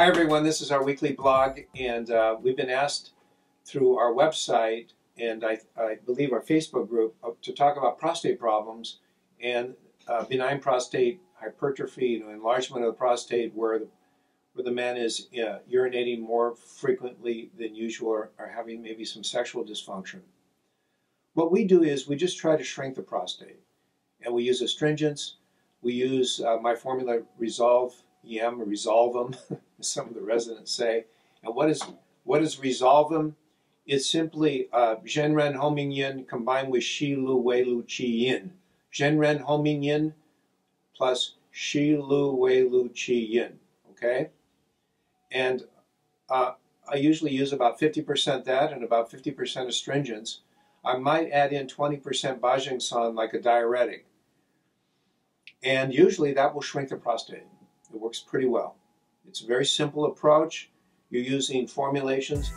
Hi everyone, this is our weekly blog and uh, we've been asked through our website and I, I believe our Facebook group uh, to talk about prostate problems and uh, benign prostate hypertrophy, you know, enlargement of the prostate where the, where the man is uh, urinating more frequently than usual or, or having maybe some sexual dysfunction. What we do is we just try to shrink the prostate and we use astringents, we use uh, my formula Resolve Or Resolve them, some of the residents say. And what is what is Resolve them? It's simply uh, Zhenren Huoming Yin combined with Shi Liu Wei Liu Qi Yin. Zhenren Huoming Yin plus Shi Liu Wei Liu Qi Yin. Okay? And uh, I usually use about 50% that and about 50% astringents. I might add in 20% Bazheng San like a diuretic. And usually that will shrink the prostate. It works pretty well. It's a very simple approach. You're using formulations